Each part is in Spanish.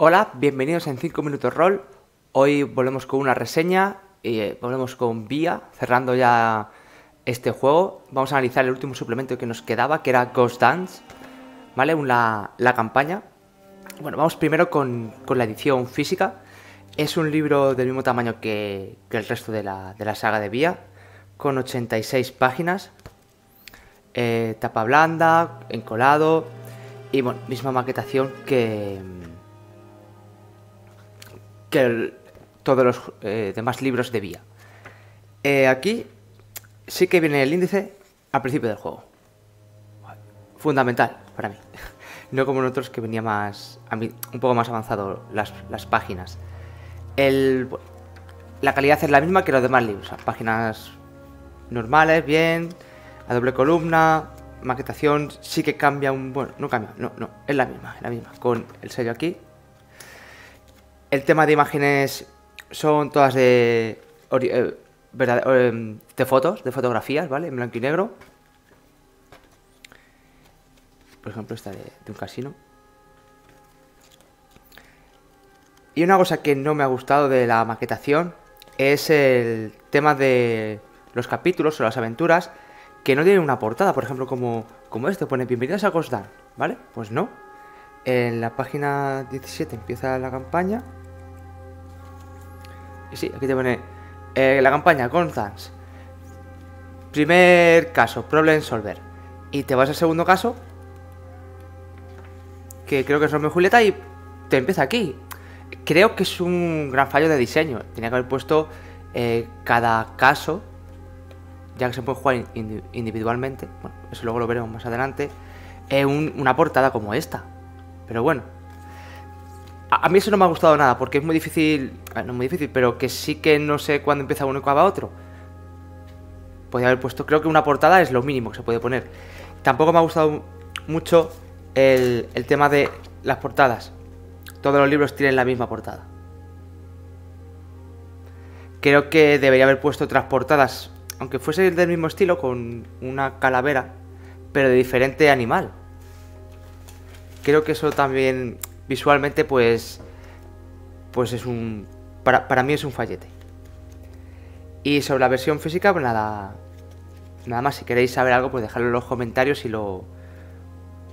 Hola, bienvenidos en 5 minutos roll. Hoy volvemos con una reseña y eh, volvemos con Vía, cerrando ya este juego. Vamos a analizar el último suplemento que nos quedaba, que era Ghost Dance, ¿vale? La, la campaña. Bueno, vamos primero con, la edición física. Es un libro del mismo tamaño que, el resto de la, de la, saga de Vía, con 86 páginas, eh, tapa blanda, encolado y bueno, misma maquetación que que todos los eh, demás libros de vía. Eh, aquí sí que viene el índice al principio del juego. Fundamental para mí. No como en otros que venía más un poco más avanzado las, páginas. El, la calidad es la misma que los demás libros. páginas normales, bien, a doble columna, maquetación sí que cambia un... Bueno, no cambia, no, no, es la misma, es la misma. Con el sello aquí el tema de imágenes son todas de, eh, em, de fotos, de fotografías, ¿vale? En blanco y negro. Por ejemplo, esta de, un casino. Y una cosa que no me ha gustado de la maquetación es el tema de los capítulos o las aventuras que no tienen una portada, por ejemplo, como, como este, pone bienvenidos a Ghost ¿vale? Pues no. En la página 17 empieza la campaña y sí, aquí te pone eh, la campaña Constance. Primer caso, Problem Solver. Y te vas al segundo caso, que creo que es Romeo Julieta, y te empieza aquí. Creo que es un gran fallo de diseño. Tenía que haber puesto eh, cada caso, ya que se puede jugar individualmente. Bueno, eso luego lo veremos más adelante. Eh, una portada como esta. Pero bueno, a, mí eso no me ha gustado nada, porque es muy difícil. No es muy difícil, pero que sí que no sé cuándo empieza uno y acaba otro. Podría haber puesto. Creo que una portada es lo mínimo que se puede poner. Tampoco me ha gustado mucho el, el tema de las portadas. Todos los libros tienen la misma portada. Creo que debería haber puesto otras portadas, aunque fuese del mismo estilo, con una calavera, pero de diferente animal. Creo que eso también visualmente pues pues es un para, mí es un fallete. Y sobre la versión física pues nada nada más. Si queréis saber algo pues dejadlo en los comentarios y lo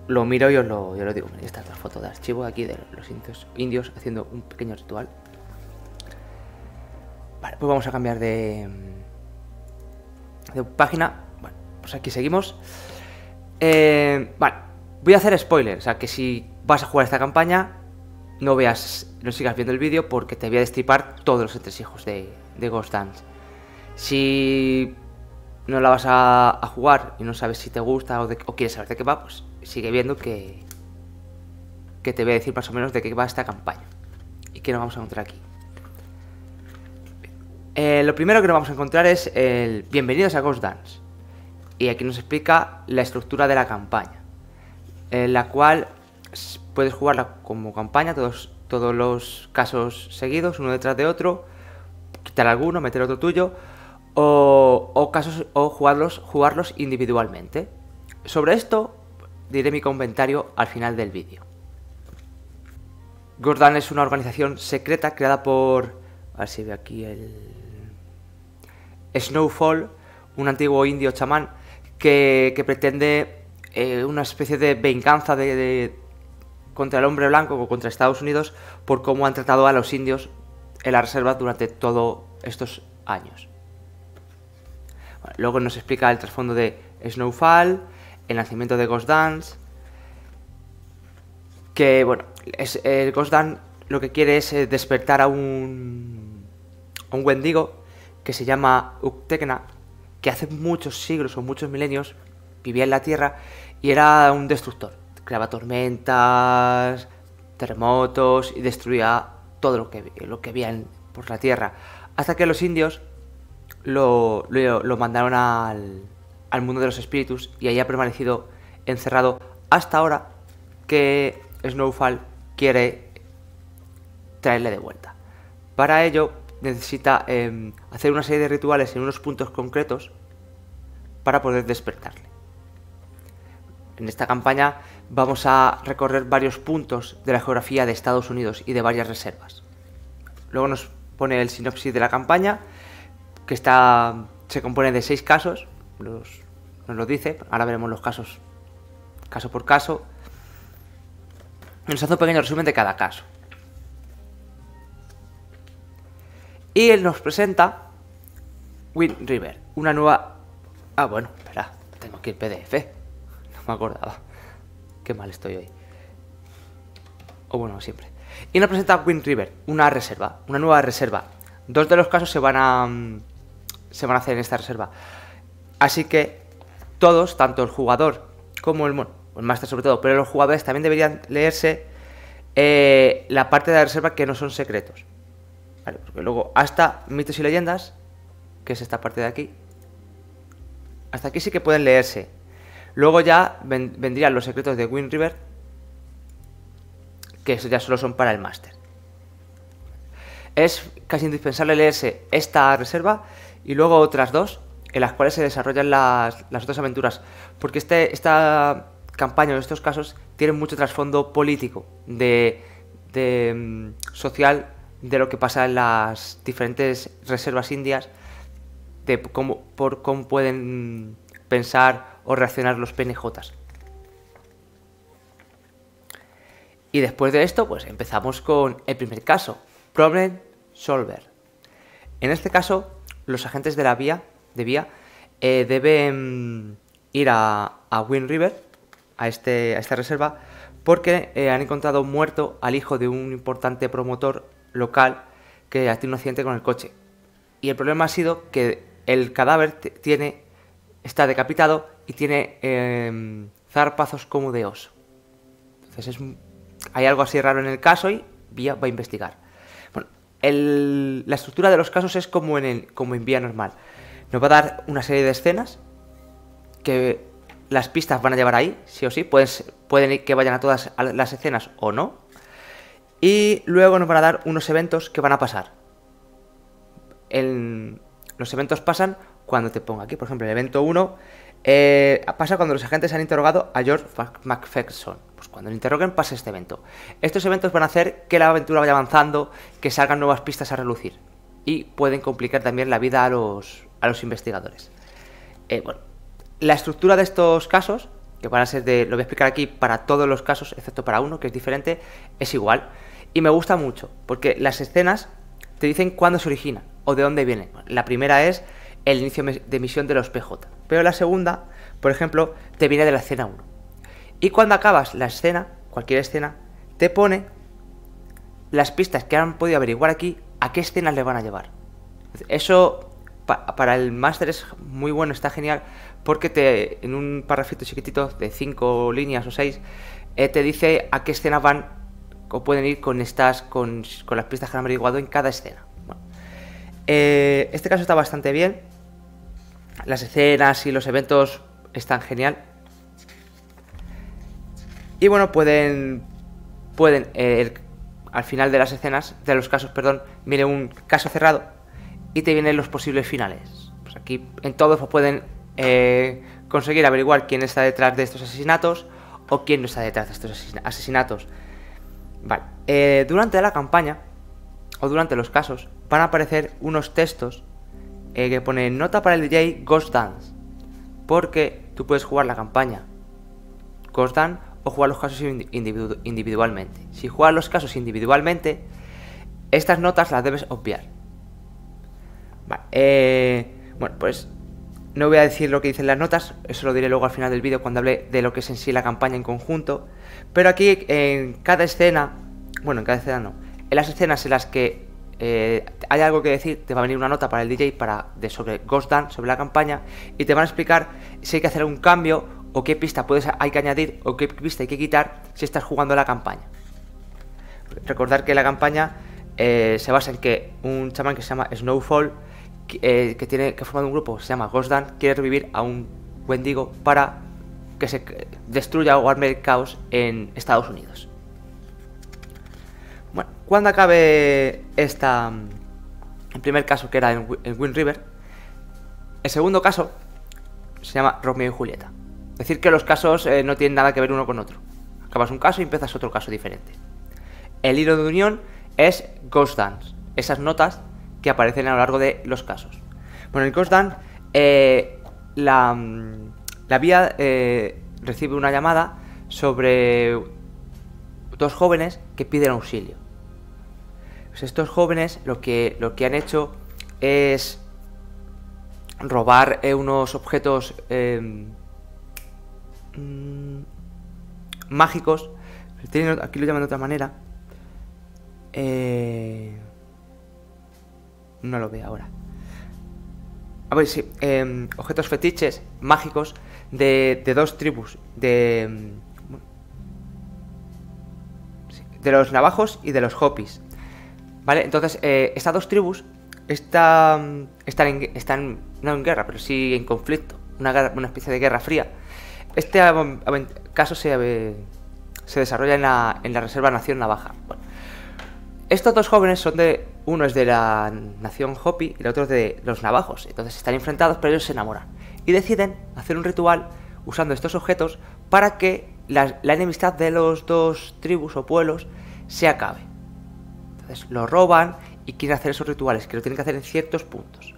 lo miro y os lo, yo lo digo. Esta es la foto de archivo aquí de los indios, indios haciendo un pequeño ritual. Vale pues vamos a cambiar de de página. Bueno pues aquí seguimos. Eh, vale voy a hacer spoilers o sea que si vas a jugar esta campaña, no veas, no sigas viendo el vídeo porque te voy a destripar todos los entresijos de, de Ghost Dance. Si no la vas a, jugar y no sabes si te gusta o, quieres saber de qué va, pues sigue viendo que, que te voy a decir más o menos de qué va esta campaña y qué nos vamos a encontrar aquí. Eh, lo primero que nos vamos a encontrar es el Bienvenidos a Ghost Dance. Y aquí nos explica la estructura de la campaña. En la cual puedes jugarla como campaña, todos, todos los casos seguidos, uno detrás de otro, quitar alguno, meter otro tuyo, o, casos, o jugarlos, jugarlos individualmente. Sobre esto diré mi comentario al final del vídeo. Gordon es una organización secreta creada por... A ver si ve aquí el... Snowfall, un antiguo indio chamán que, pretende eh, una especie de venganza de, contra el hombre blanco o contra Estados Unidos por cómo han tratado a los indios en la reserva durante todos estos años. luego nos explica el trasfondo de Snowfall, el nacimiento de Ghost Dance, que bueno, es, el Ghost Dance lo que quiere es eh, despertar a un, a un Wendigo que se llama Uctecna, que hace muchos siglos o muchos milenios vivía en la Tierra y era un destructor creaba tormentas, terremotos y destruía todo lo que, lo que había por la tierra. Hasta que los indios lo, lo, mandaron al, al, mundo de los espíritus y ahí ha permanecido encerrado hasta ahora que Snowfall quiere traerle de vuelta. Para ello necesita em, hacer una serie de rituales en unos puntos concretos para poder despertarle. En esta campaña vamos a recorrer varios puntos de la geografía de Estados Unidos y de varias reservas. Luego nos pone el sinopsis de la campaña, que está se compone de seis casos, nos lo dice, ahora veremos los casos caso por caso. Nos hace un pequeño resumen de cada caso. Y él nos presenta Wind River, una nueva... Ah, bueno, espera, tengo aquí el PDF. Me acordaba. Qué mal estoy hoy. O bueno, siempre. Y nos presenta Wind River, una reserva, una nueva reserva. Dos de los casos se van a... Mm, se van a hacer en esta reserva. Así que todos, tanto el jugador como el, bueno, el máster sobre todo, pero los jugadores también deberían leerse eh, la parte de la reserva que no son secretos. Vale, porque luego hasta mitos y leyendas, que es esta parte de aquí, hasta aquí sí que pueden leerse. Luego ya vendrían los secretos de Wind River, que ya solo son para el máster. Es casi indispensable leerse esta reserva y luego otras dos en las cuales se desarrollan las, las otras aventuras. Porque este, esta campaña en estos casos tienen mucho trasfondo político, de, mm, social, de lo que pasa en las diferentes reservas indias, de cómo, por cómo pueden pensar o reaccionar los PNJs. Y después de esto, pues empezamos con el primer caso, Problem Solver. En este caso, los agentes de la vía, de vía, eh, deben ir a, a Wind River a, este, a esta reserva porque eh, han encontrado muerto al hijo de un importante promotor local que ha tenido un accidente con el coche. Y el problema ha sido que el cadáver tiene, está decapitado y tiene em, zarpazos como de oso. Entonces hay algo así raro en el caso y Vía va a investigar. Bueno, la estructura de los casos es como en, el, como en Vía normal. Nos va a dar una serie de escenas que las pistas van a llevar ahí, sí o sí. Pueden ir que vayan a todas las escenas o no. Y luego nos van a dar unos eventos que van a pasar. los eventos pasan cuando te ponga aquí, por ejemplo, el evento 1 eh, pasa cuando los agentes han interrogado a George McPherson. Pues cuando lo interroguen pasa este evento. Estos eventos van a hacer que la aventura vaya avanzando, que salgan nuevas pistas a relucir. Y pueden complicar también la vida a los, a los investigadores. Eh, bueno, la estructura de estos casos, que van a ser de, lo voy a explicar aquí para todos los casos, excepto para uno, que es diferente, es igual. Y me gusta mucho, porque las escenas te dicen cuándo se originan o de dónde vienen. La primera es el inicio de emisión de los PJ. Pero la segunda, por ejemplo, te viene de la escena 1. Y cuando acabas la escena, cualquier escena, te pone las pistas que han podido averiguar aquí a qué escenas le van a llevar. Eso para el máster es muy bueno, está genial, porque te, en un parrafito chiquitito de 5 líneas o 6 eh, te dice a qué escena van o pueden ir con estas, con, las pistas que han averiguado en cada escena. Eh, este caso está bastante bien. Las escenas y los eventos están genial. Y bueno, pueden. Pueden. Eh, al final de las escenas, de los casos, perdón, viene un caso cerrado y te vienen los posibles finales. Pues aquí en todos pueden eh, conseguir averiguar quién está detrás de estos asesinatos o quién no está detrás de estos asesinatos. Vale, eh, durante la campaña o durante los casos van a aparecer unos textos eh, que ponen nota para el DJ Ghost Dance. Porque tú puedes jugar la campaña Ghost Dance o jugar los casos individualmente. Si juegas los casos individualmente, estas notas las debes obviar. Vale, bueno, pues no voy a decir lo que dicen las notas, eso lo diré luego al final del vídeo cuando hable de lo que es en sí la campaña en conjunto. Pero aquí en cada escena, bueno, en cada escena no, en las escenas en las que eh, hay algo que decir, te va a venir una nota para el DJ para, sobre Ghost Dance, sobre la campaña, y te van a explicar si hay que hacer algún cambio o qué pista hay que añadir o qué pista hay que quitar si estás jugando la campaña. Recordar que la campaña eh, se basa en que un chamán que se llama Snowfall eh, que, tiene que formar un grupo, se llama Ghostdan, quiere revivir a un Wendigo para que se destruya o arme el caos en Estados Unidos. Bueno, cuando acabe esta. El primer caso que era en, Wind River, el segundo caso se llama Romeo y Julieta. Es decir, que los casos eh, no tienen nada que ver uno con otro. acabas un caso y empiezas otro caso diferente. El hilo de unión es Ghost Dance, esas notas que aparecen a lo largo de los casos. Bueno, en Ghost Dance eh, la, mm, la vía eh, recibe una llamada sobre dos jóvenes que piden auxilio. Pues estos jóvenes lo que, lo que han hecho es robar eh, unos objetos em, mm, mágicos. Aquí lo llaman de otra manera. Eh, no lo veo ahora. A ver, sí. Em, objetos fetiches mágicos de, de dos tribus. De, em, de los navajos y de los hopis. Entonces, eh, estas dos tribus están, en, no en guerra, pero sí en conflicto. Una, especie de guerra fría. Este caso se, desarrolla en la, Reserva Nación Navaja. estos dos jóvenes son de. Uno es de la nación Hopi y el otro de los navajos. Entonces están enfrentados, pero ellos se enamoran. Y deciden hacer un ritual usando estos objetos para que la, enemistad de los dos tribus o pueblos se acabe. Entonces lo roban y quieren hacer esos rituales, que lo tienen que hacer en ciertos puntos.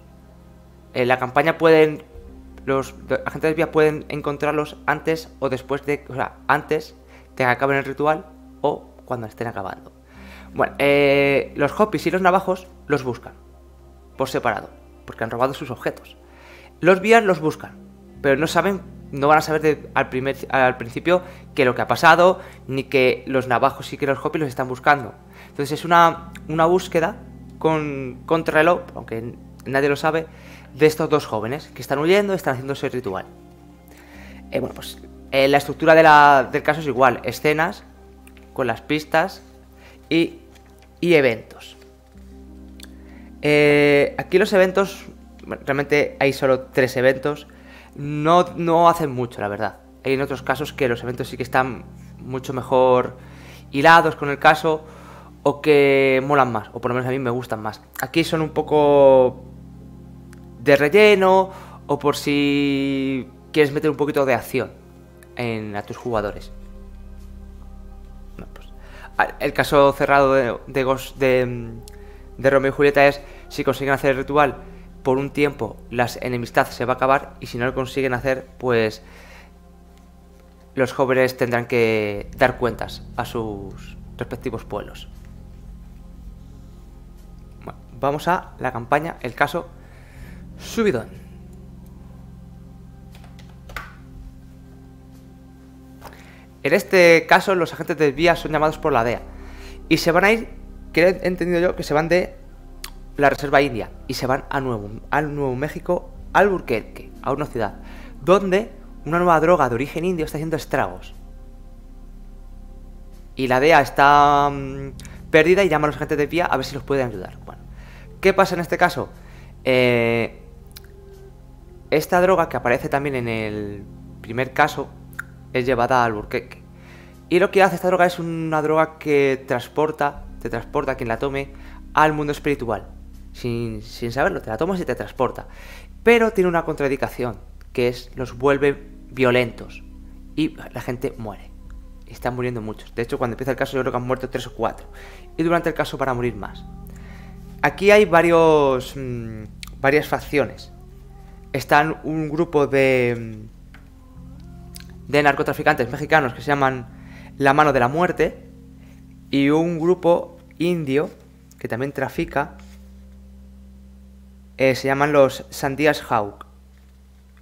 En la campaña pueden. Los agentes de vía pueden encontrarlos antes o después de. O sea, antes de que acaben el ritual o cuando estén acabando. Bueno, eh, los hopis y los navajos los buscan por separado, porque han robado sus objetos. Los vías los buscan, pero no saben no van a saber al, primer, al principio que lo que ha pasado, ni que los navajos y que los hopis los están buscando. Entonces es una, una búsqueda con contrarreloj, aunque nadie lo sabe, de estos dos jóvenes que están huyendo, están haciendo ese ritual. Eh, bueno, pues eh, la estructura del caso es igual, escenas con las pistas y, y eventos. Eh, aquí los eventos, realmente hay solo tres eventos no, no hacen mucho, la verdad. Hay en otros casos que los eventos sí que están mucho mejor hilados con el caso o que molan más, o por lo menos a mí me gustan más. Aquí son un poco de relleno o por si quieres meter un poquito de acción en, a tus jugadores. Pues, el caso cerrado de, de, de Romeo y Julieta es si consiguen hacer el ritual por un tiempo la enemistad se va a acabar y si no lo consiguen hacer, pues los jóvenes tendrán que dar cuentas a sus respectivos pueblos. Vamos a la campaña, el caso Subidón. En este caso, los agentes de vía son llamados por la DEA y se van a ir, que he entendido yo, que se van de la Reserva India y se van a Nuevo, al Nuevo México, Albuquerque, a una ciudad, donde una nueva droga de origen indio está haciendo estragos. Y la DEA está mm, perdida y llama a los agentes de vía a ver si los pueden ayudar. ¿Qué pasa en este caso? Eh, esta droga que aparece también en el primer caso es llevada a Albuquerque. Y lo que hace esta droga es una droga que transporta, te transporta a quien la tome al mundo espiritual sin, saberlo, te la tomas y te transporta. Pero tiene una contradicción, que es los vuelve violentos y la gente muere. Están muriendo muchos. De hecho, cuando empieza el caso yo creo que han muerto tres o cuatro. Y durante el caso para morir más. Aquí hay varios, mm, varias facciones. Están un grupo de, mm, de narcotraficantes mexicanos que se llaman La Mano de la Muerte. Y un grupo indio que también trafica eh, se llaman los Sandías Hawk.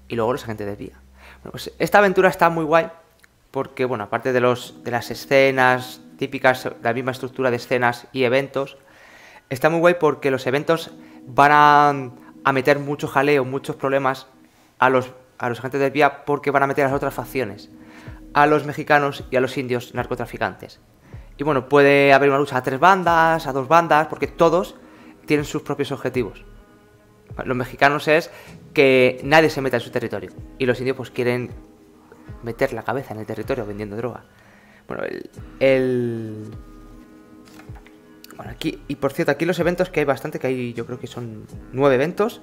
Y luego los agentes de vía. pues esta aventura está muy guay. Porque, bueno, aparte de, los, de las escenas típicas, la misma estructura de escenas y eventos, está muy guay porque los eventos van a, meter mucho jaleo, muchos problemas a los, a los agentes de vía porque van a meter a las otras facciones, a los mexicanos y a los indios narcotraficantes. Y bueno, puede haber una lucha a tres bandas, a dos bandas, porque todos tienen sus propios objetivos. Los mexicanos es que nadie se meta en su territorio. Y los indios pues quieren meter la cabeza en el territorio vendiendo droga. Bueno, el, Bueno, aquí... Y por cierto, aquí los eventos que hay bastante, que hay yo creo que son nueve eventos,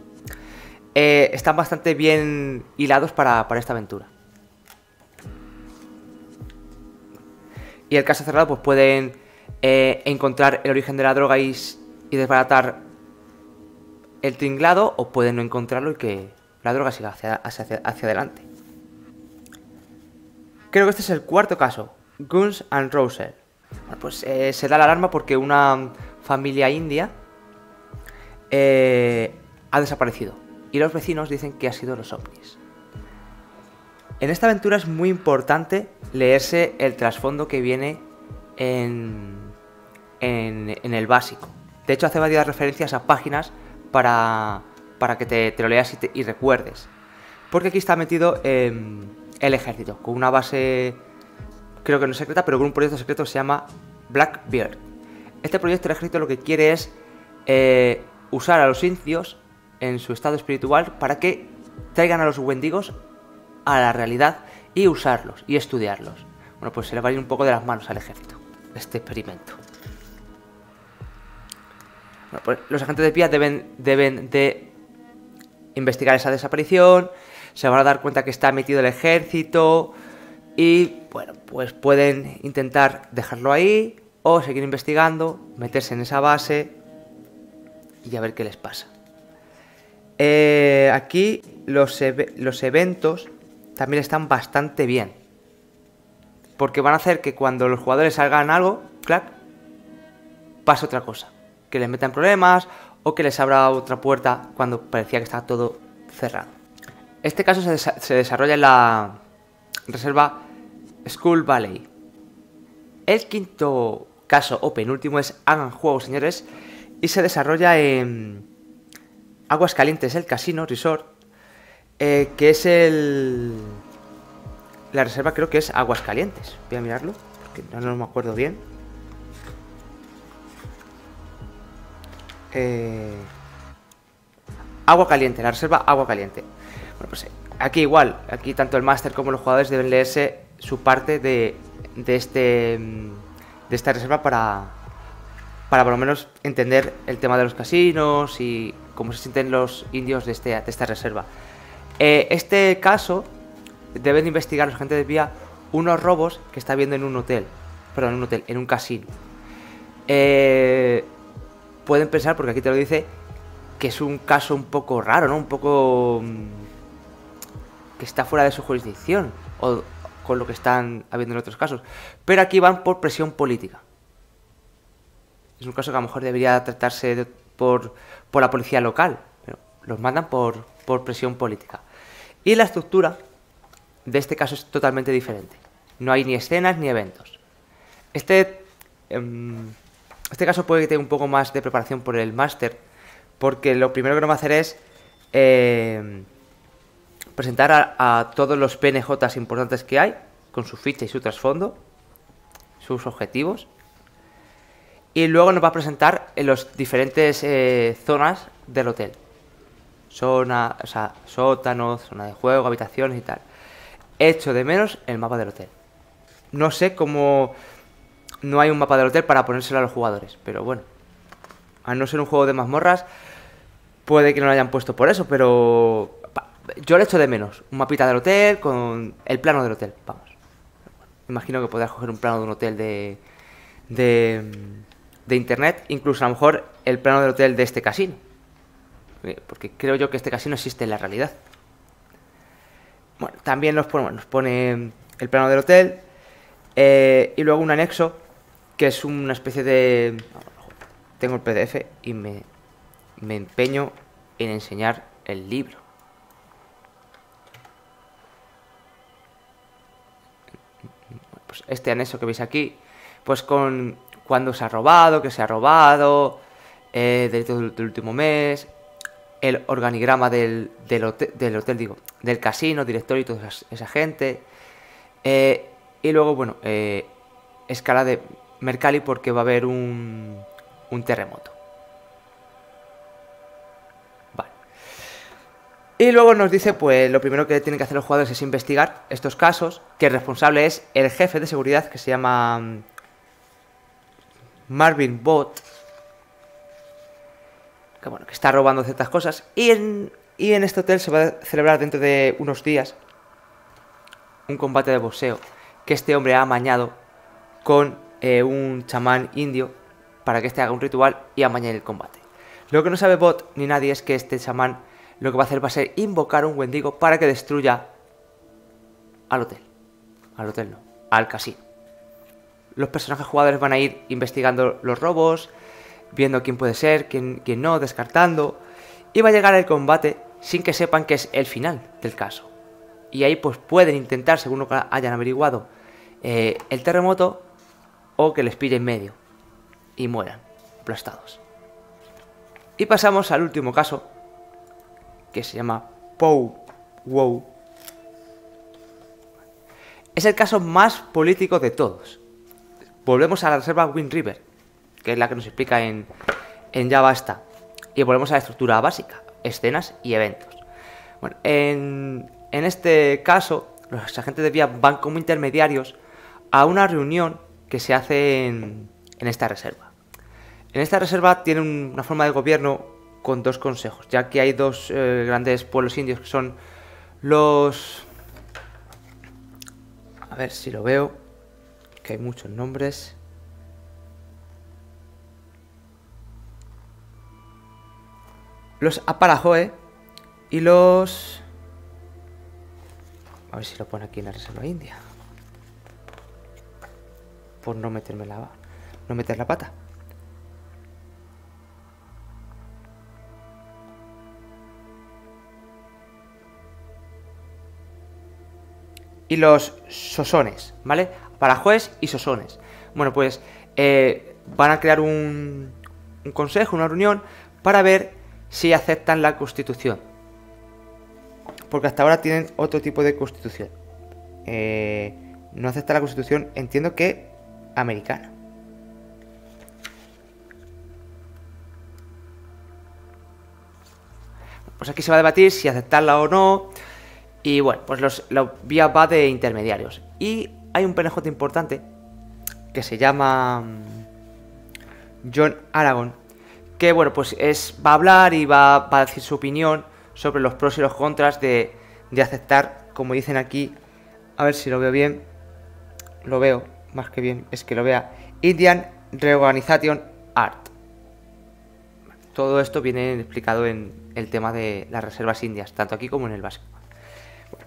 eh, están bastante bien hilados para, para esta aventura. Y el caso cerrado, pues pueden eh, encontrar el origen de la droga y, y desbaratar el tinglado, o pueden no encontrarlo y que la droga siga hacia, hacia, hacia adelante. Creo que este es el cuarto caso, Guns and Roses. Pues eh, se da la alarma porque una familia india eh, ha desaparecido y los vecinos dicen que ha sido los ovnis. En esta aventura es muy importante leerse el trasfondo que viene en, en, el básico. De hecho, hace varias referencias a páginas para, para que te, lo leas y, recuerdes. Porque aquí está metido em, el ejército, con una base, creo que no secreta, pero con un proyecto secreto se llama Blackbeard. Este proyecto del ejército lo que quiere es eh, usar a los indios en su estado espiritual para que traigan a los wendigos a la realidad y usarlos y estudiarlos. Bueno, pues se le va a ir un poco de las manos al ejército este experimento. Pues los agentes de PIA deben, deben de investigar esa desaparición, se van a dar cuenta que está metido el ejército y, bueno, pues pueden intentar dejarlo ahí o seguir investigando, meterse en esa base y a ver qué les pasa. Eh, aquí los, los eventos también están bastante bien. Porque van a hacer que cuando los jugadores salgan algo, clac, pase otra cosa. Que les metan problemas o que les abra otra puerta cuando parecía que estaba todo cerrado. Este caso se, se desarrolla en la reserva Skull Valley. El quinto caso o penúltimo es Hagan Juego, señores, y se desarrolla en Aguas Calientes, el casino resort, eh, que es el... La reserva creo que es Aguas Calientes. Voy a mirarlo, porque no, me acuerdo bien. Eh, agua Caliente, la reserva Agua Caliente. Bueno, pues aquí igual, aquí tanto el máster como los jugadores deben leerse su parte de, de, este, de esta reserva para, para por lo menos entender el tema de los casinos y cómo se sienten los indios de, este, de esta reserva. Eh, este caso deben investigar los agentes de vía unos robos que está viendo en un hotel, perdón, en un hotel, en un casino. Eh, pueden pensar, porque aquí te lo dice, que es un caso un poco raro, ¿no? Un poco mm, que está fuera de su jurisdicción o con lo que están habiendo en otros casos. Pero aquí van por presión política. Es un caso que a lo mejor debería tratarse por, la policía local, pero los mandan por, presión política. Y la estructura de este caso es totalmente diferente. No hay ni escenas ni eventos. Este, em, este caso puede que tenga un poco más de preparación por el máster, porque lo primero que nos va a hacer es em, presentar a, todos los PNJs importantes que hay, con su ficha y su trasfondo, sus objetivos, y luego nos va a presentar en las diferentes eh, zonas del hotel. Zona, o sea, sótanos, zona de juego, habitaciones y tal. Hecho de menos el mapa del hotel. No sé cómo no hay un mapa del hotel para ponérselo a los jugadores, pero bueno. Al no ser un juego de mazmorras, puede que no lo hayan puesto por eso, pero yo lo echo de menos. Un mapita del hotel con el plano del hotel, vamos. Imagino que podrás coger un plano de un hotel de, de de internet, incluso a lo mejor el plano del hotel de este casino. Eh, porque creo yo que este casino existe en la realidad. Bueno, también nos pone, nos pone el plano del hotel eh, y luego un anexo que es una especie de... Tengo el PDF y me, me empeño en enseñar el libro. Pues este anexo que veis aquí, pues con cuándo se ha robado, qué se ha robado, eh, del, último mes, el organigrama del, hotel, digo, del casino, directorio y toda esa, gente. Eh, y luego, bueno, eh, escala de Mercalli porque va a haber un, un terremoto. Y luego nos dice, pues lo primero que tienen que hacer los jugadores es investigar estos casos, que el responsable es el jefe de seguridad que se llama Marvin Bot, que, bueno, que está robando ciertas cosas. Y en, y en este hotel se va a celebrar dentro de unos días un combate de boxeo que este hombre ha amañado con eh, un chamán indio para que este haga un ritual y amañe el combate. Lo que no sabe Bot ni nadie es que este chamán lo que va a hacer va a ser invocar un Wendigo para que destruya al hotel. Al hotel no, al casino. Los personajes jugadores van a ir investigando los robos, viendo quién puede ser, quién, quién no, descartando. Y va a llegar el combate sin que sepan que es el final del caso. Y ahí pues pueden intentar, según lo que hayan averiguado, eh, el terremoto o que les pille en medio y mueran aplastados. Y pasamos al último caso, que se llama Pow Wow. Es el caso más político de todos. Volvemos a la reserva Wind River, que es la que nos explica en, en Ya Basta. Y volvemos a la estructura básica, escenas y eventos. Bueno, en, en este caso, los agentes de vía van como intermediarios a una reunión que se hace en, en esta reserva. En esta reserva tiene una forma de gobierno con dos consejos, ya que hay dos eh, grandes pueblos indios que son los... A ver si lo veo, que hay muchos nombres. Los Aparajoe y los... A ver si lo pone aquí en la reserva india. Por no meterme la... No meter la pata. Y los sosones, ¿vale? Para juez y sosones. Bueno, pues eh, van a crear un, consejo, una reunión, para ver si aceptan la constitución. Porque hasta ahora tienen otro tipo de constitución. Eh, no acepta la constitución, entiendo que americana. Pues aquí se va a debatir si aceptarla o no. Y bueno, pues los, la vía va de intermediarios. Y hay un penejote importante que se llama mm, John Aragon, que bueno, pues es, va a hablar y va, a decir su opinión sobre los pros y los contras de, de aceptar, como dicen aquí, a ver si lo veo bien, lo veo más que bien, es que lo vea, Indian Reorganization Art. Todo esto viene explicado en el tema de las reservas indias, tanto aquí como en el básico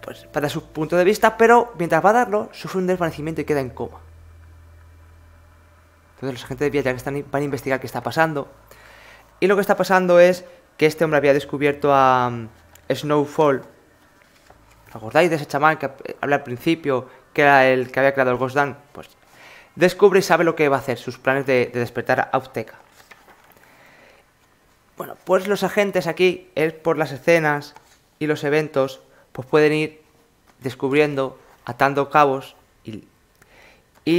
pues para su punto de vista, pero mientras va a darlo, sufre un desvanecimiento y queda en coma. Entonces los agentes de vía que están, van a investigar qué está pasando. Y lo que está pasando es que este hombre había descubierto a um, Snowfall. ¿Os acordáis de ese chamán que habla al principio, que era el que había creado el Ghost Dance? Pues descubre y sabe lo que va a hacer, sus planes de, de despertar a Uzteca. Bueno, pues los agentes aquí, es por las escenas y los eventos, pues pueden ir descubriendo, atando cabos y,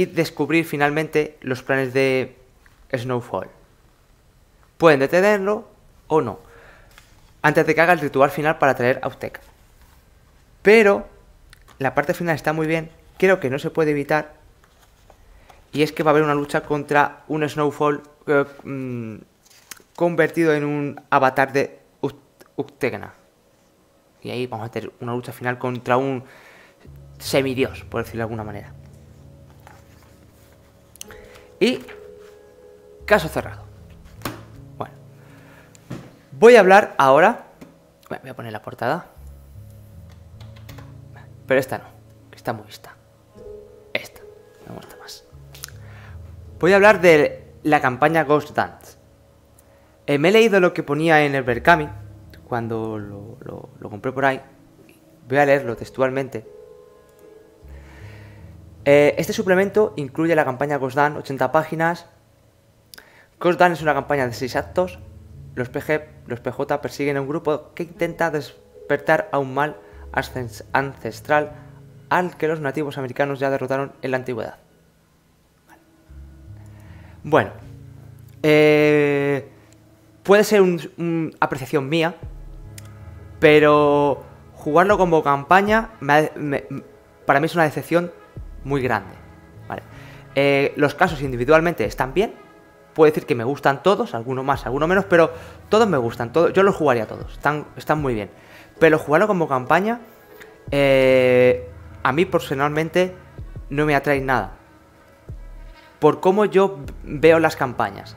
descubrir finalmente los planes de Snowfall. Pueden detenerlo o no, antes de que haga el ritual final para traer a Uzteca. Pero la parte final está muy bien, creo que no se puede evitar, y es que va a haber una lucha contra un Snowfall eh, mm, convertido en un avatar de Uzteca. Y ahí vamos a tener una lucha final contra un semidios, por decirlo de alguna manera. Y caso cerrado. Bueno. Voy a hablar ahora... Voy a poner la portada. Pero esta no, está muy vista. Esta, me gusta más. Voy a hablar de la campaña Ghost Dance. Eh, me he leído lo que ponía en el Berkami cuando lo, compré por ahí. Voy a leerlo textualmente. Eh, este suplemento incluye la campaña Gosdan, 80 páginas. Gosdan es una campaña de 6 actos. Los, PG, los PJ persiguen a un grupo que intenta despertar a un mal ancestral al que los nativos americanos ya derrotaron en la antigüedad. Bueno, eh, puede ser una apreciación mía, pero jugarlo como campaña para mí es una decepción muy grande. Eh, los casos individualmente están bien. Puedo decir que me gustan todos, algunos más, algunos menos, pero todos me gustan. Todos, yo los jugaría todos, están, están muy bien. Pero jugarlo como campaña, eh, a mí personalmente no me atrae nada. por cómo yo veo las campañas.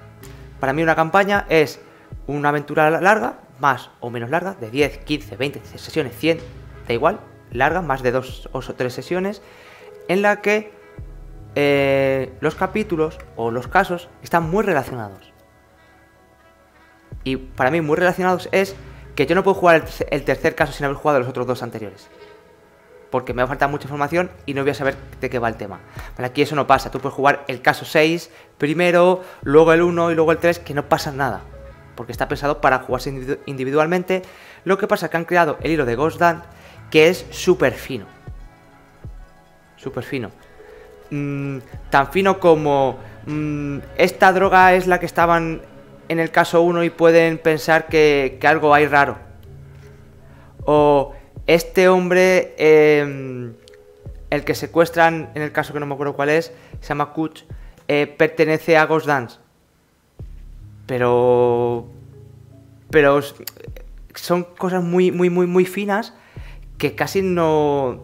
Para mí una campaña es una aventura larga, más o menos larga, de 10, 15, 20 sesiones, 100, da igual, larga, más de dos o tres sesiones, en la que eh, los capítulos o los casos están muy relacionados. Y para mí muy relacionados es que yo no puedo jugar el tercer caso sin haber jugado los otros dos anteriores porque me va a faltar mucha información y no voy a saber de qué va el tema. aquí eso no pasa, tú puedes jugar el caso 6 primero, luego el 1 y luego el 3, que no pasa nada, porque está pensado para jugarse individualmente. Lo que pasa es que han creado el hilo de Ghost Dance, que es súper fino. Súper fino. Mm, tan fino como mm, esta droga es la que estaban en el caso 1 y pueden pensar que, que algo hay raro. O este hombre, em, el que secuestran, en el caso que no me acuerdo cuál es, se llama Kutch, eh, pertenece a Ghost Dance. Pero. Pero son cosas muy, muy, muy, muy finas que casi no,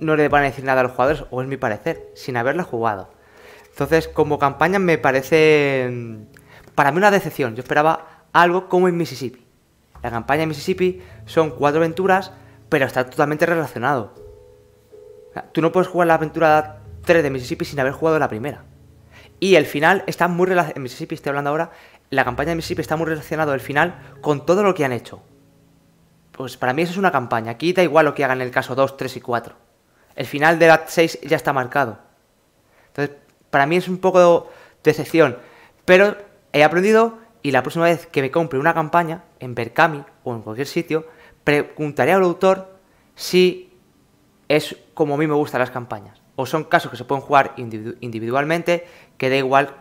no le van a decir nada a los jugadores, o es mi parecer, sin haberla jugado. Entonces, como campaña me parece. Para mí una decepción. Yo esperaba algo como en Mississippi. La campaña de Mississippi son cuatro aventuras pero está totalmente relacionado. tú no puedes jugar la aventura 3 de Mississippi sin haber jugado la primera. Y el final está muy relacionado. En Mississippi estoy hablando ahora. La campaña de Mississippi está muy relacionado el final con todo lo que han hecho. Pues para mí eso es una campaña. Aquí da igual lo que hagan en el caso 2, 3 y 4. El final de la 6 ya está marcado. Entonces, para mí es un poco de decepción. Pero he aprendido y la próxima vez que me compre una campaña en Berkami o en cualquier sitio, preguntaré al autor si es como a mí me gustan las campañas. O son casos que se pueden jugar individualmente, que da igual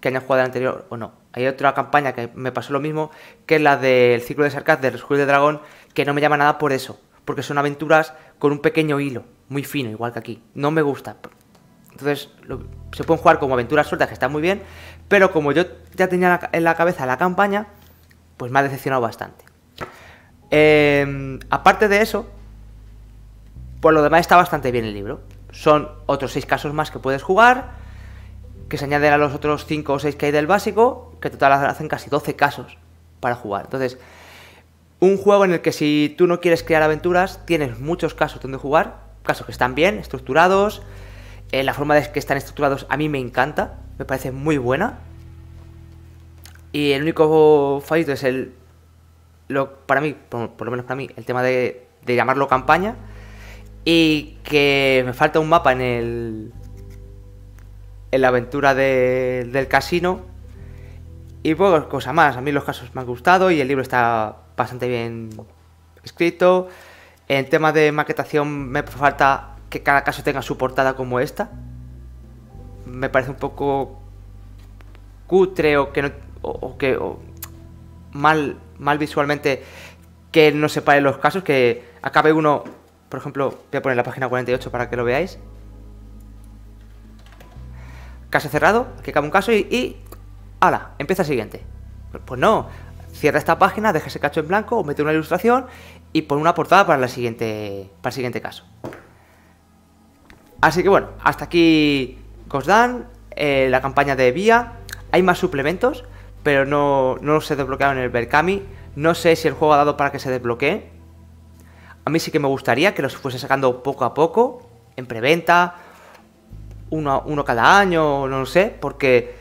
que hayan jugado el anterior o no. Hay otra campaña que me pasó lo mismo, que es la del ciclo de Sarkaz de Rescue de Dragón, que no me llama nada por eso, porque son aventuras con un pequeño hilo, muy fino, igual que aquí. No me gusta. Entonces, se pueden jugar como aventuras sueltas, que están muy bien, pero como yo ya tenía en la cabeza la campaña, pues me ha decepcionado bastante. Em, aparte de eso, por lo demás está bastante bien el libro. Son otros seis casos más que puedes jugar, que se añaden a los otros 5 o 6 que hay del básico, que total hacen casi 12 casos para jugar. Entonces, un juego en el que si tú no quieres crear aventuras, tienes muchos casos donde jugar, casos que están bien, estructurados, eh, la forma de que están estructurados a mí me encanta, me parece muy buena. Y el único fallo es el lo, para mí, por, lo menos para mí, el tema de, llamarlo campaña y que me falta un mapa en el en la aventura del casino y pues cosa más. A mí los casos me han gustado y el libro está bastante bien escrito. En tema de maquetación me falta que cada caso tenga su portada como esta. Me parece un poco cutre o que no o, que mal mal visualmente que no separe los casos, que acabe uno, por ejemplo, voy a poner la página 48 para que lo veáis. Caso cerrado, que acabe un caso y, y ¡hala! Empieza el siguiente. Pues no, cierra esta página, deja ese cacho en blanco mete una ilustración y pone una portada para, la siguiente, para el siguiente caso. Así que bueno, hasta aquí Gosdan, eh, la campaña de Vía. Hay más suplementos pero no, no se desbloquearon en el Berkami. No sé si el juego ha dado para que se desbloquee. A mí sí que me gustaría que los fuese sacando poco a poco, en preventa, uno, uno cada año, no lo sé, porque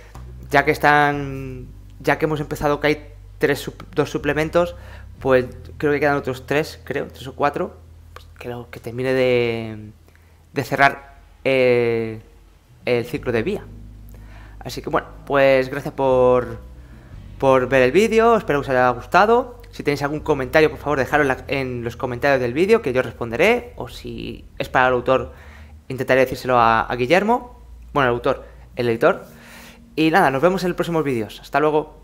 ya que están, ya que hemos empezado que hay tres, dos suplementos, pues creo que quedan otros tres, creo, tres o cuatro, pues que, termine de, de cerrar eh, el ciclo de vía. Así que bueno, pues gracias por por ver el vídeo, espero que os haya gustado. Si tenéis algún comentario, por favor, dejadlo en, los comentarios del vídeo, que yo responderé. O si es para el autor, intentaré decírselo a, Guillermo. Bueno, el autor, el editor. Y nada, nos vemos en los próximos vídeos. Hasta luego.